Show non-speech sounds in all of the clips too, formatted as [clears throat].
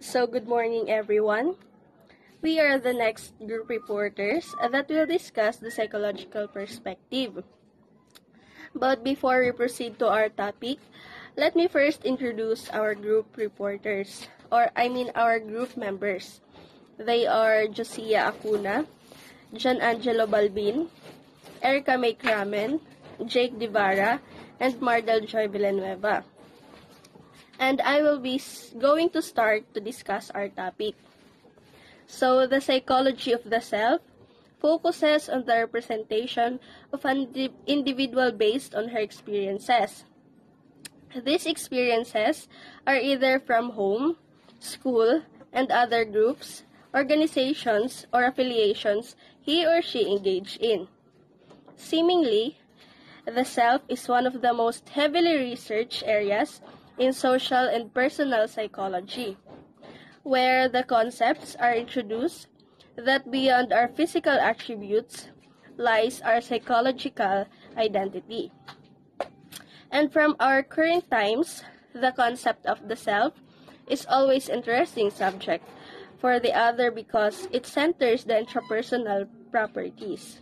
So, good morning, everyone. We are the next group reporters that will discuss the psychological perspective. But before we proceed to our topic, let me first introduce our group reporters, or I mean our group members. They are Josia Acuna, John Angelo Balbin, Erica May Kramen, Jake Divara, and Mardel Joy Villanueva. And I will be going to start to discuss our topic. So, the psychology of the self focuses on the representation of an individual based on her experiences. These experiences are either from home, school, and other groups, organizations, or affiliations he or she engaged in. Seemingly, the self is one of the most heavily researched areas in social and personal psychology, where the concepts are introduced that beyond our physical attributes lies our psychological identity. And from our current times, the concept of the self is always interesting subject for the other because it centers the intrapersonal properties.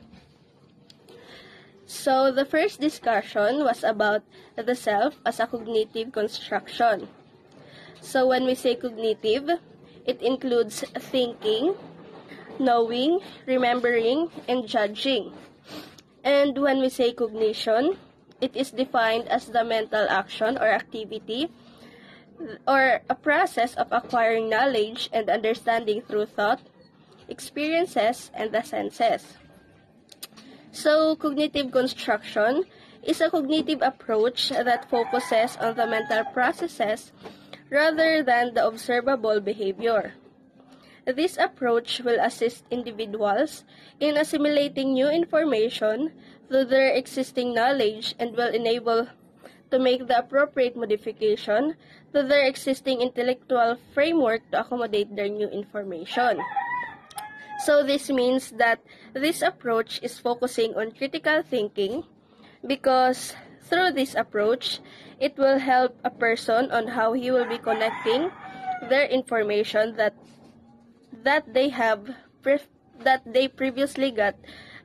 So, the first discussion was about the self as a cognitive construction. So, when we say cognitive, it includes thinking, knowing, remembering, and judging. And when we say cognition, it is defined as the mental action or activity or a process of acquiring knowledge and understanding through thought, experiences, and the senses. So, cognitive construction is a cognitive approach that focuses on the mental processes rather than the observable behavior. This approach will assist individuals in assimilating new information through their existing knowledge and will enable to make the appropriate modification to their existing intellectual framework to accommodate their new information. So this means that this approach is focusing on critical thinking because through this approach, it will help a person on how he will be connecting their information that that they have that they previously got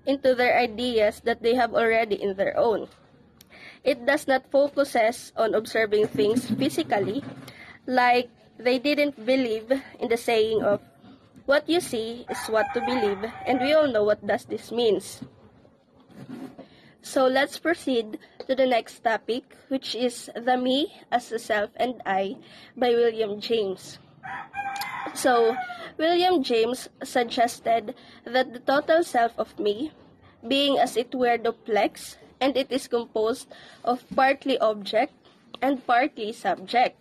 into their ideas that they have already in their own. It does not focuses on observing things physically, like they didn't believe in the saying of what you see is what to believe, and we all know what does this means. So let's proceed to the next topic, which is The Me as the Self and I by William James. So, William James suggested that the total self of me, being as it were duplex, and it is composed of partly object and partly subject.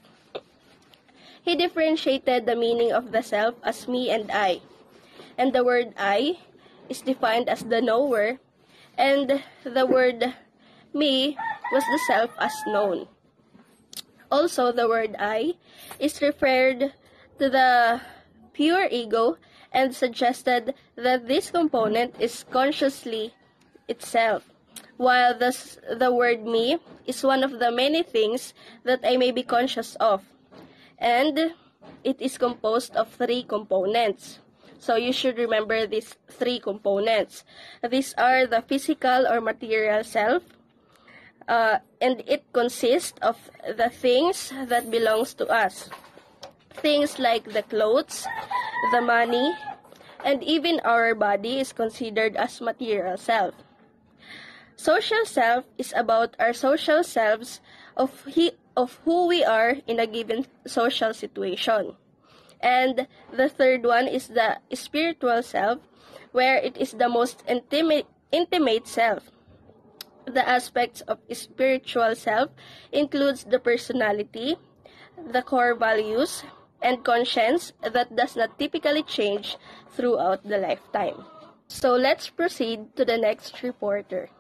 He differentiated the meaning of the self as me and I. And the word I is defined as the knower, and the word me was the self as known. Also, the word I is referred to the pure ego and suggested that this component is consciously itself, while the, the word me is one of the many things that I may be conscious of and it is composed of three components. So you should remember these three components. These are the physical or material self, uh, and it consists of the things that belongs to us. Things like the clothes, the money, and even our body is considered as material self. Social self is about our social selves of he, of who we are in a given social situation. And the third one is the spiritual self, where it is the most intimate, intimate self. The aspects of spiritual self includes the personality, the core values, and conscience that does not typically change throughout the lifetime. So let's proceed to the next reporter.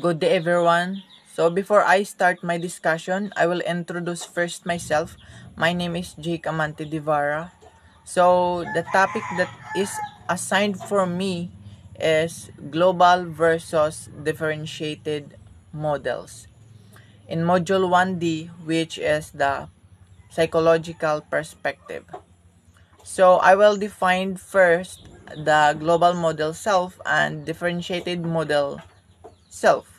Good day everyone. So before I start my discussion, I will introduce first myself. My name is Jake Amante Devara. So the topic that is assigned for me is global versus differentiated models. In module 1D, which is the psychological perspective. So I will define first the global model self and differentiated model self.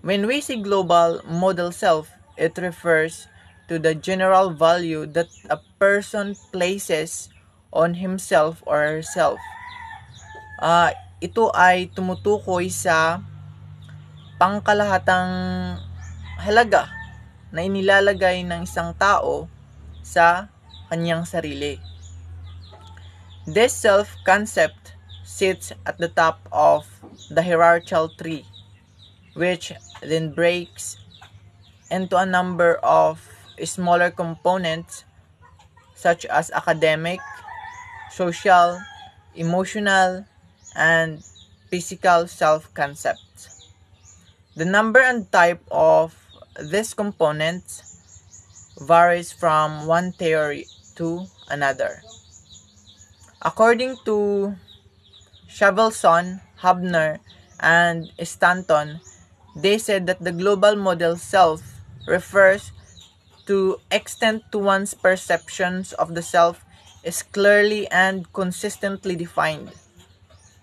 When we say global model self, it refers to the general value that a person places on himself or herself. Uh, ito ay tumutukoy sa pangkalahatang halaga na inilalagay ng isang tao sa kanyang sarili. This self-concept sits at the top of the hierarchical tree, which then breaks into a number of smaller components such as academic, social, emotional, and physical self-concepts. The number and type of these components varies from one theory to another. According to Shavelson, Hubner, and Stanton, they said that the global model self refers to extent to one's perceptions of the self is clearly and consistently defined.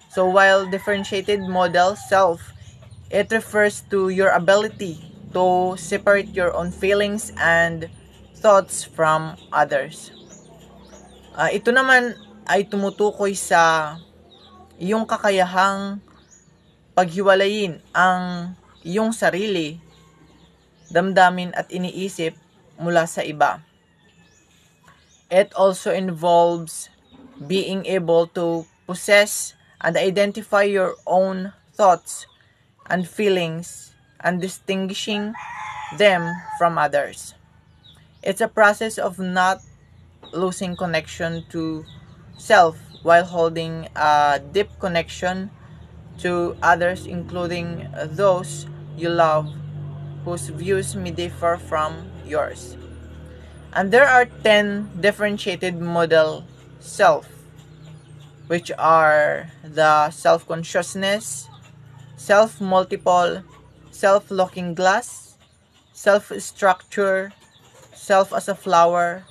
So while differentiated model self, it refers to your ability to separate your own feelings and thoughts from others. Uh, ito naman ay tumutukoy sa iyong kakayahang paghiwalayin ang iyong sarili, damdamin at iniisip mula sa iba. It also involves being able to possess and identify your own thoughts and feelings and distinguishing them from others. It's a process of not losing connection to self while holding a deep connection to others, including those you love, whose views may differ from yours. And there are 10 differentiated model self, which are the self consciousness, self multiple, self looking glass, self structure, self as a flower,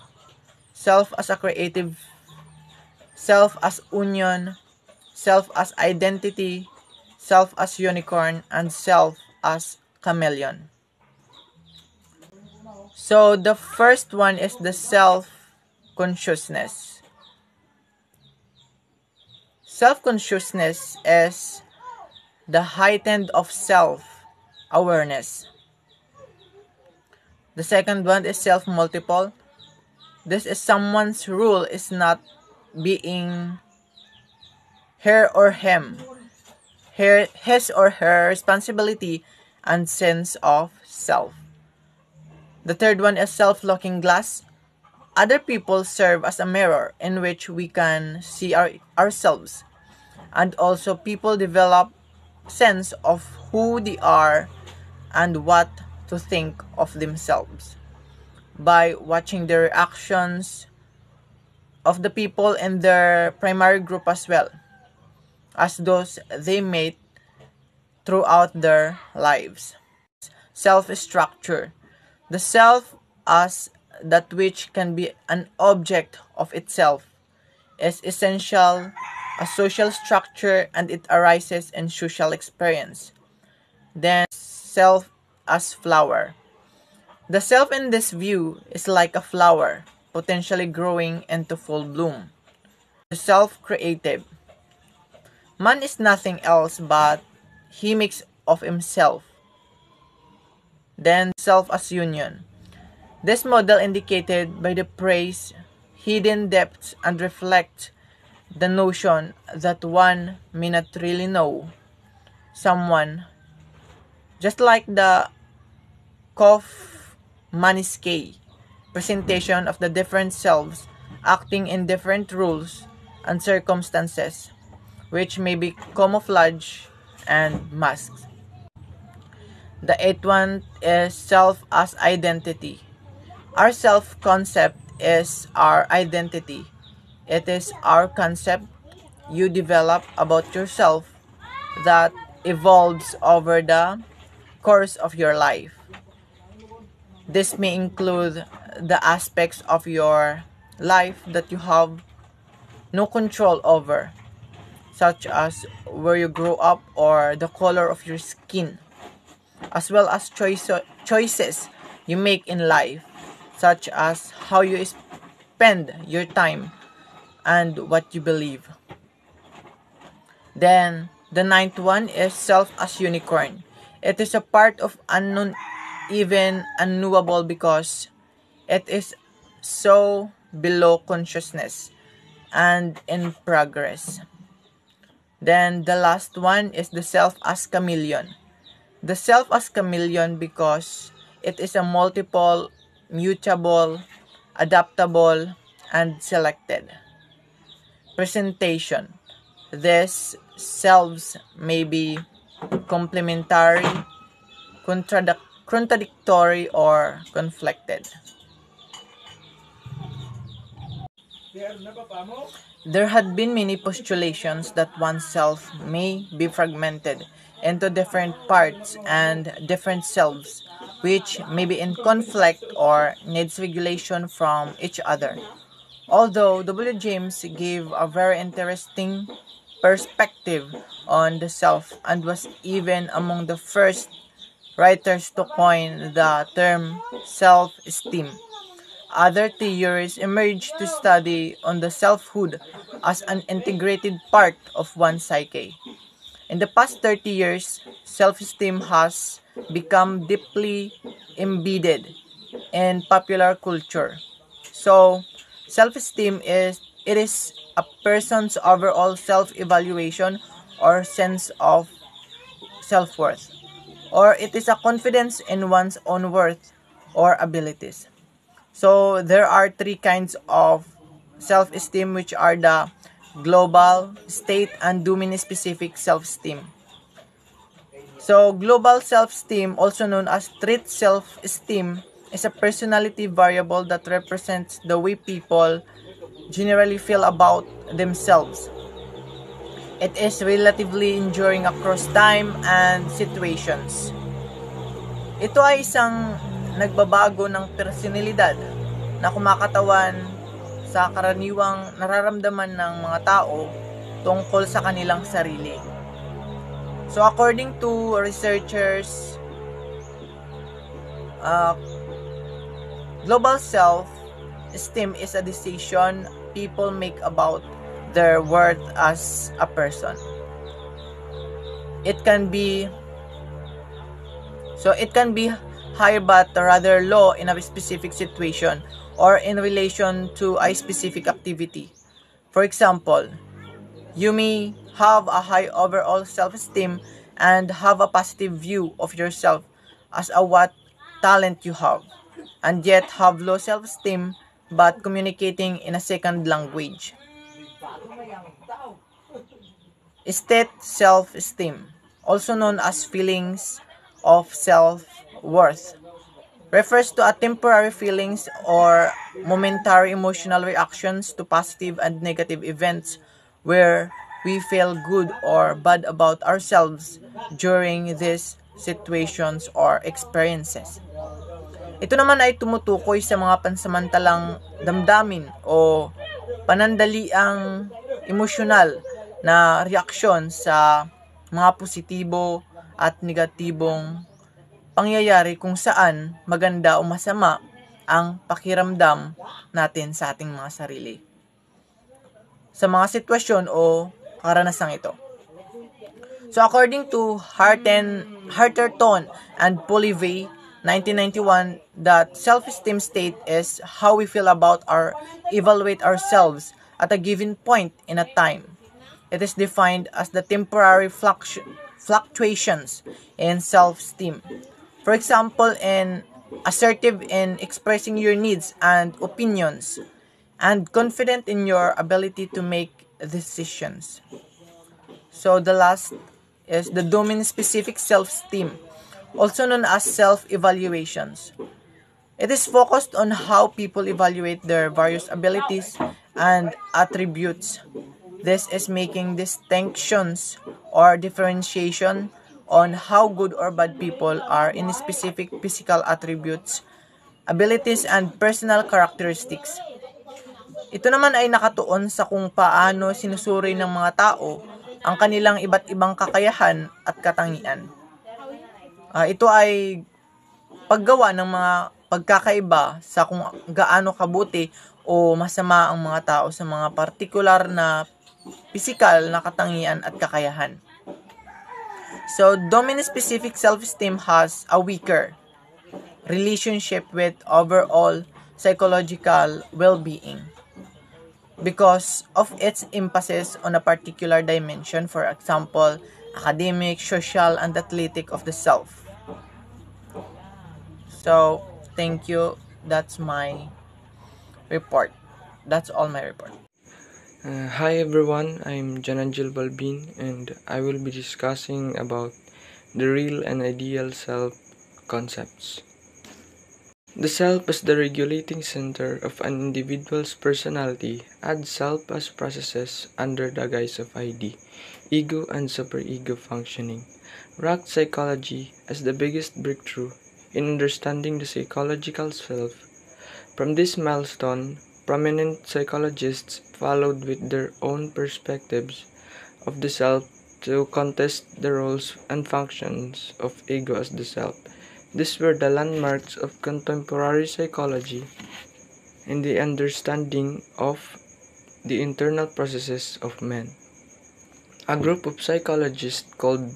self as a creative self as union, self as identity, self as unicorn, and self as chameleon. So the first one is the self consciousness. Self consciousness is the heightened of self awareness. The second one is self multiple. This is someone's rule is not being her or him, her, his or her responsibility and sense of self. The third one is self-looking glass. Other people serve as a mirror in which we can see our, ourselves. And also people develop sense of who they are and what to think of themselves by watching their reactions, of the people in their primary group as well as those they meet throughout their lives. Self-structure. The self as that which can be an object of itself is essential a social structure and it arises in social experience. Then self as flower. The self in this view is like a flower potentially growing into full bloom. Self-creative. Man is nothing else but he makes of himself. Then self as union. This model indicated by the praise hidden depths and reflect the notion that one may not really know someone just like the Kof Maniskei presentation of the different selves acting in different roles and circumstances, which may be camouflage and masks. The eighth one is self as identity. Our self concept is our identity. It is our concept you develop about yourself that evolves over the course of your life. This may include the aspects of your life that you have no control over, such as where you grow up or the color of your skin, as well as choice, choices you make in life, such as how you spend your time and what you believe. Then, the ninth one is self as unicorn. It is a part of unknown, even unknowable because it is so below consciousness and in progress. Then the last one is the self as chameleon. The self as chameleon because it is a multiple, mutable, adaptable, and selected. Presentation. These selves may be complementary, contradic contradictory, or conflicted. There had been many postulations that oneself may be fragmented into different parts and different selves, which may be in conflict or needs regulation from each other. Although W. James gave a very interesting perspective on the self and was even among the first writers to coin the term self-esteem. Other theories emerged to study on the selfhood as an integrated part of one's psyche. In the past 30 years, self-esteem has become deeply embedded in popular culture. So, self-esteem is it is a person's overall self-evaluation or sense of self-worth or it is a confidence in one's own worth or abilities. So there are three kinds of self-esteem which are the global, state, and domain-specific self-esteem. So global self-esteem, also known as trait self-esteem, is a personality variable that represents the way people generally feel about themselves. It is relatively enduring across time and situations. Ito ay isang nagbabago ng personalidad na kumakatawan sa karaniwang nararamdaman ng mga tao tungkol sa kanilang sarili. So according to researchers, uh, global self-esteem is a decision people make about their worth as a person. It can be so it can be high but rather low in a specific situation or in relation to a specific activity. For example, you may have a high overall self-esteem and have a positive view of yourself as a what talent you have, and yet have low self-esteem but communicating in a second language. State self-esteem, also known as feelings of self-worth, refers to a temporary feelings or momentary emotional reactions to positive and negative events where we feel good or bad about ourselves during these situations or experiences. Ito naman ay tumutukoy sa mga pansamantalang damdamin o panandaliang emosyonal na reaksyon sa mga positibo at negatibong pangyayari kung saan maganda o masama ang pakiramdam natin sa ating mga sarili. Sa mga sitwasyon o karanasang ito. So according to Harten, Harterton and Polyvey, 1991, that self-esteem state is how we feel about our evaluate ourselves at a given point in a time It is defined as the temporary fluctu fluctuations in self-esteem. For example, in assertive in expressing your needs and opinions, and confident in your ability to make decisions. So the last is the domain-specific self-esteem, also known as self-evaluations. It is focused on how people evaluate their various abilities and attributes This is making distinctions or differentiation on how good or bad people are in specific physical attributes abilities, and personal characteristics. Ito naman ay nakatuon sa kung paano sinusuri ng mga tao ang kanilang iba't ibang kakayahan at katangian. Uh, ito ay paggawa ng mga pagkakaiba sa kung gaano kabuti o masama ang mga tao sa mga partikular na pisikal na katangian at kakayahan. So, domain-specific self-esteem has a weaker relationship with overall psychological well-being because of its emphasis on a particular dimension, for example, academic, social, and athletic of the self. So, thank you. That's my report. That's all my report. Uh, hi everyone, I'm John Angelo Balbin and I will be discussing about the real and ideal self concepts. The self as the regulating center of an individual's personality adds self as processes under the guise of ID, ego and superego functioning. Racked psychology as the biggest breakthrough in understanding the psychological self. From this milestone, prominent psychologists followed with their own perspectives of the self to contest the roles and functions of ego as the self these were the landmarks of contemporary psychology in the understanding of the internal processes of men. A group of psychologists called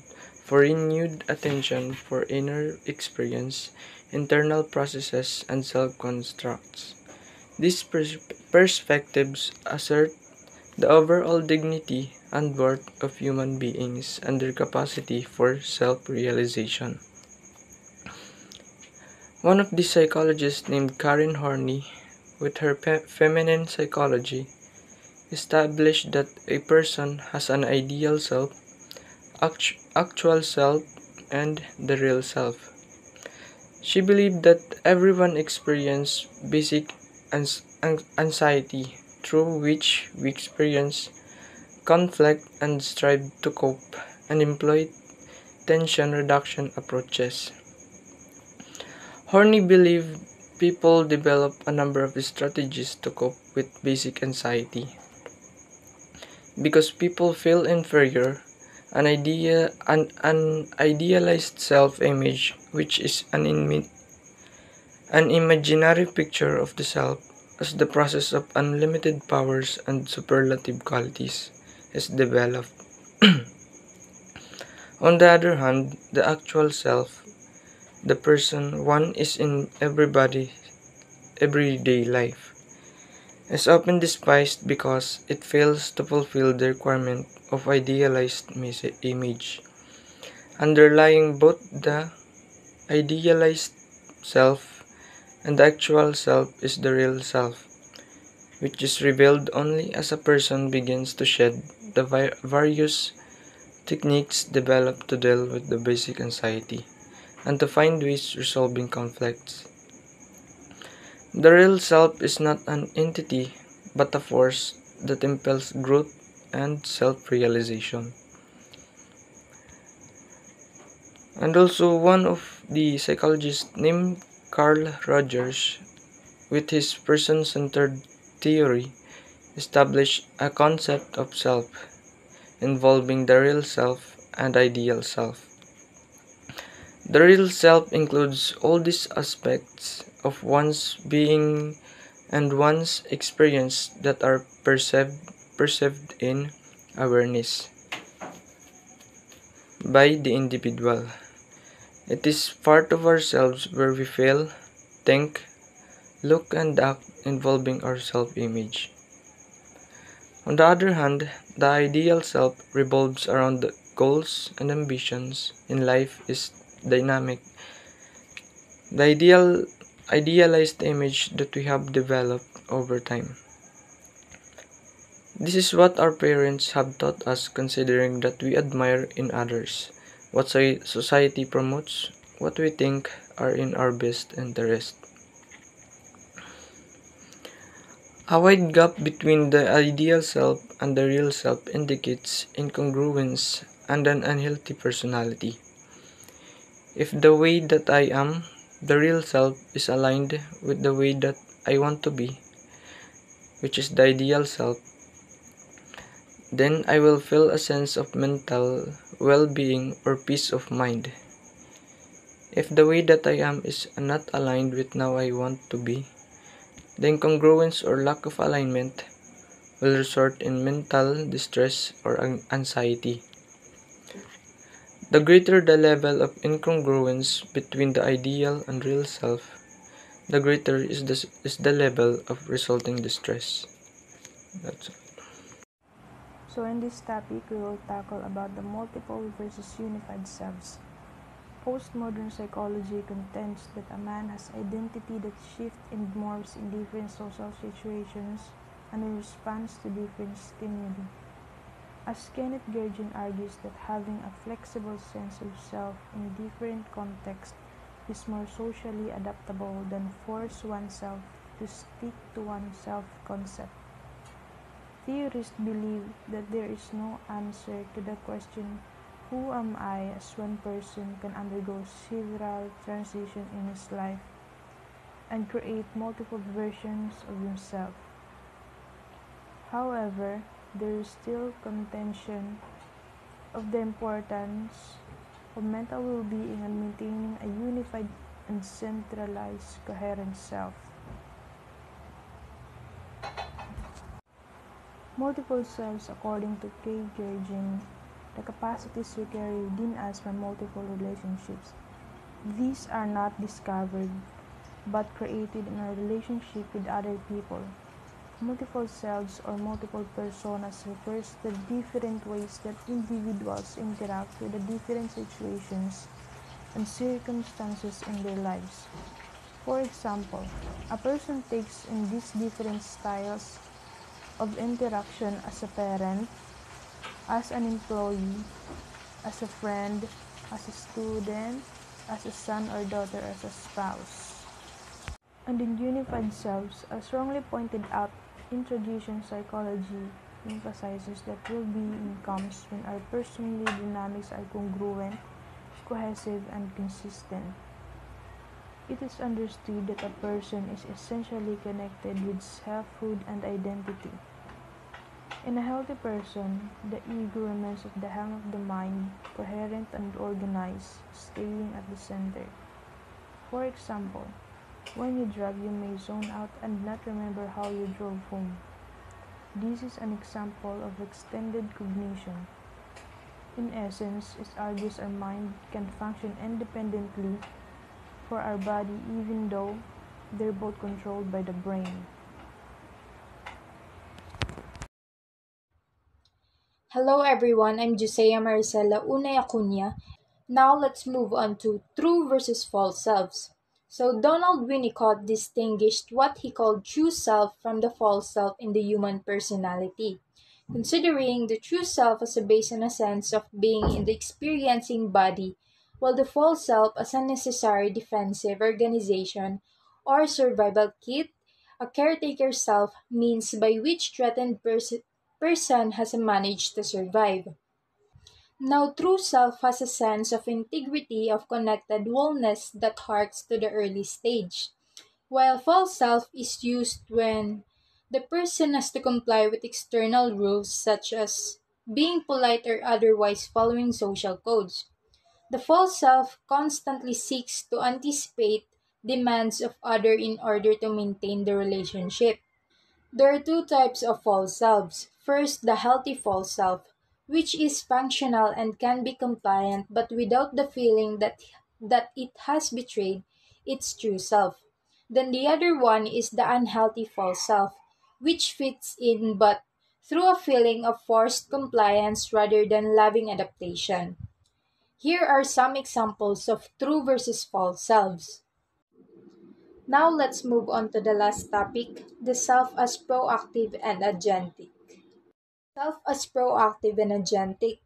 for renewed attention for inner experience, internal processes, and self constructs. These pers perspectives assert the overall dignity and worth of human beings and their capacity for self realization. One of the psychologists named Karen Horney, with her feminine psychology, established that a person has an ideal self, act actual self, and the real self. She believed that everyone experiences basic anxiety through which we experience conflict and strive to cope and employ tension reduction approaches. Horney believed people develop a number of strategies to cope with basic anxiety. Because people feel inferior, an idea an, an idealized self-image which is an, an imaginary picture of the self as the process of unlimited powers and superlative qualities is developed. [clears throat] On the other hand, the actual self the person one is in everybody everyday life is often despised because it fails to fulfill the requirement of idealized image. Underlying both the idealized self and the actual self is the real self, which is revealed only as a person begins to shed the various techniques developed to deal with the basic anxiety and to find ways resolving conflicts. The real self is not an entity but a force that impels growth and self realization. And also, one of the psychologists named Carl Rogers, with his person centered theory, established a concept of self involving the real self and ideal self. The real self includes all these aspects of one's being and one's experience that are perceived, perceived in awareness by the individual. It is part of ourselves where we feel, think, look, and act involving our self image. On the other hand, the ideal self revolves around the goals and ambitions in life is dynamic. The ideal idealized image that we have developed over time. This is what our parents have taught us considering that we admire in others, what society promotes, what we think are in our best interest. A wide gap between the ideal self and the real self indicates incongruence and an unhealthy personality. If the way that I am the real self is aligned with the way that I want to be, which is the ideal self, then I will feel a sense of mental well being or peace of mind. If the way that I am is not aligned with how I want to be, the incongruence or lack of alignment will result in mental distress or anxiety. The greater the level of incongruence between the ideal and real self, the greater is the, is the level of resulting distress. That's all. So in this topic, we will tackle about the multiple versus unified selves. Postmodern psychology contends that a man has identity that shifts and morphs in different social situations and in response to different stimuli. As Kenneth Gergen argues that having a flexible sense of self in different contexts is more socially adaptable than force oneself to stick to one self concept. Theorists believe that there is no answer to the question who am I as one person can undergo several transitions in his life and create multiple versions of himself. However, there is still contention of the importance of mental well-being and maintaining a unified and centralized coherent self. Multiple selves according to K. Gergen the capacities we carry within us from multiple relationships. These are not discovered but created in our relationship with other people. Multiple selves or multiple personas refers to different ways that individuals interact with the different situations and circumstances in their lives. For example, a person takes in these different styles of interaction as a parent, as an employee, as a friend, as a student, as a son or daughter, as a spouse. And in unified selves, as strongly pointed out, introduction psychology emphasizes that well-being comes when our personally dynamics are congruent, cohesive, and consistent. It is understood that a person is essentially connected with selfhood and identity. In a healthy person, the ego remains at the helm of the mind, coherent and organized, staying at the center. For example, when you drive, you may zone out and not remember how you drove home. This is an example of extended cognition. In essence, it argues our mind can function independently for our body even though they're both controlled by the brain. Hello everyone, I'm Josiah Maricela Unay Acuña. Now let's move on to true versus false selves. So Donald Winnicott distinguished what he called true self from the false self in the human personality, considering the true self as a base and a sense of being in the experiencing body, while the false self as a necessary defensive organization or survival kit, a caretaker self means by which threatened person person has managed to survive. Now, true self has a sense of integrity of connected wholeness that harks to the early stage, while false self is used when the person has to comply with external rules such as being polite or otherwise following social codes. The false self constantly seeks to anticipate demands of other in order to maintain the relationship. There are two types of false selves. First, the healthy false self, which is functional and can be compliant but without the feeling that that it has betrayed its true self. Then the other one is the unhealthy false self, which fits in but through a feeling of forced compliance rather than loving adaptation. Here are some examples of true versus false selves. Now let's move on to the last topic, the self as proactive and agentic. Self as proactive and agentic.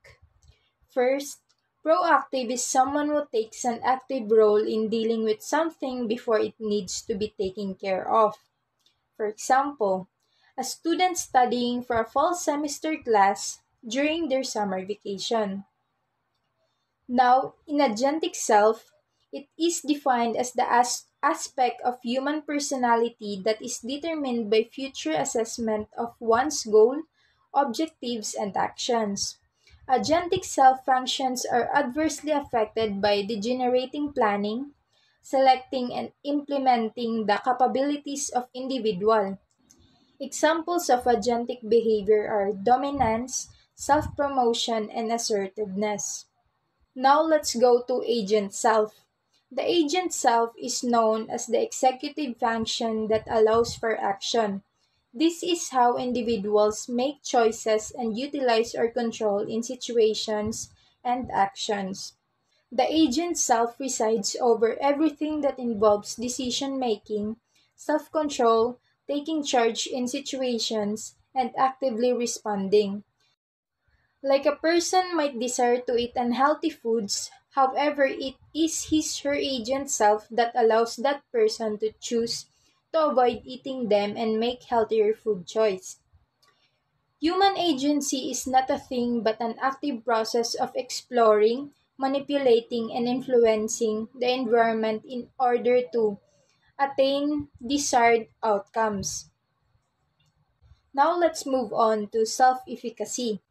First, proactive is someone who takes an active role in dealing with something before it needs to be taken care of. For example, a student studying for a fall semester class during their summer vacation. Now, in agentic self, It is defined as the as- aspect of human personality that is determined by future assessment of one's goal, objectives, and actions. Agentic self functions are adversely affected by degenerating planning, selecting and implementing the capabilities of individual. Examples of agentic behavior are dominance, self-promotion, and assertiveness. Now let's go to agent self. The agent self is known as the executive function that allows for action. This is how individuals make choices and utilize or control in situations and actions. The agent self resides over everything that involves decision making, self control, taking charge in situations, and actively responding. Like a person might desire to eat unhealthy foods, however, it is his her agent self that allows that person to choose to avoid eating them and make healthier food choice. Human agency is not a thing but an active process of exploring, manipulating, and influencing the environment in order to attain desired outcomes. Now let's move on to self efficacy.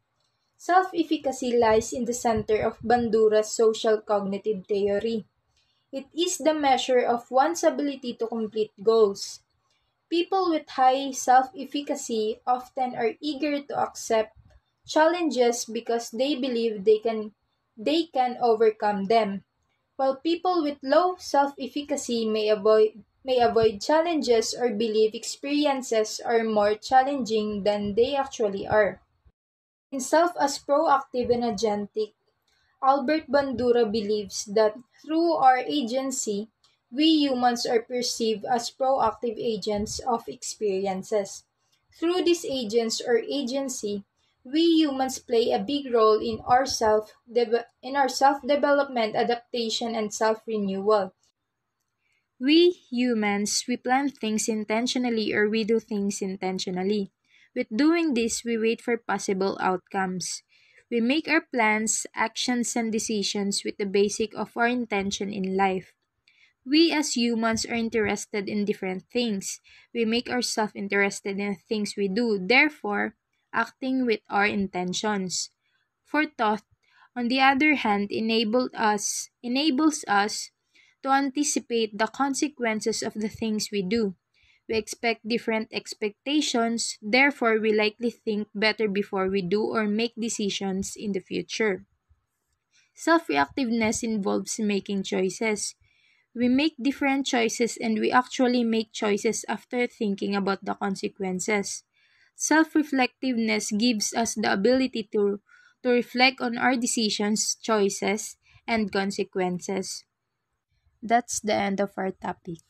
Self efficacy lies in the center of Bandura's social cognitive theory. It is the measure of one's ability to complete goals. People with high self efficacy often are eager to accept challenges because they believe they can they can overcome them, while people with low self efficacy may avoid may avoid challenges or believe experiences are more challenging than they actually are. In Self as Proactive and Agentic, Albert Bandura believes that through our agency, we humans are perceived as proactive agents of experiences. Through these agents or agency, we humans play a big role in our self in our self-development, adaptation, and self-renewal. We humans, we plan things intentionally or we do things intentionally. With doing this, we wait for possible outcomes. We make our plans, actions, and decisions with the basic of our intention in life. We as humans are interested in different things. We make ourselves interested in things we do, therefore, acting with our intentions. For thought, on the other hand, enabled us enables us to anticipate the consequences of the things we do. We expect different expectations, therefore, we likely think better before we do or make decisions in the future. Self reactiveness involves making choices. We make different choices and we actually make choices after thinking about the consequences. Self reflectiveness gives us the ability to, to reflect on our decisions, choices, and consequences. That's the end of our topic.